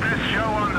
this show on the